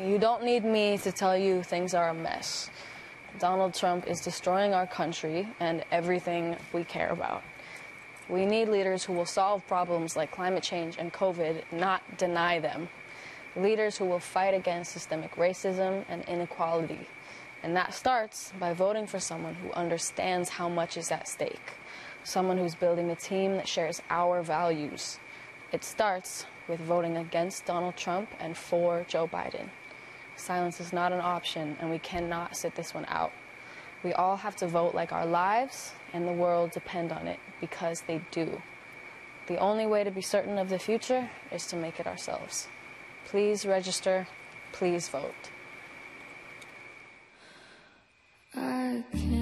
You don't need me to tell you things are a mess. Donald Trump is destroying our country and everything we care about. We need leaders who will solve problems like climate change and COVID, not deny them. Leaders who will fight against systemic racism and inequality. And that starts by voting for someone who understands how much is at stake, someone who's building a team that shares our values. It starts with voting against Donald Trump and for Joe Biden. Silence is not an option, and we cannot sit this one out. We all have to vote like our lives and the world depend on it because they do. The only way to be certain of the future is to make it ourselves. Please register, please vote. I can't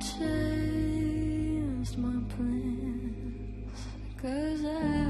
changed my plans. Cause I,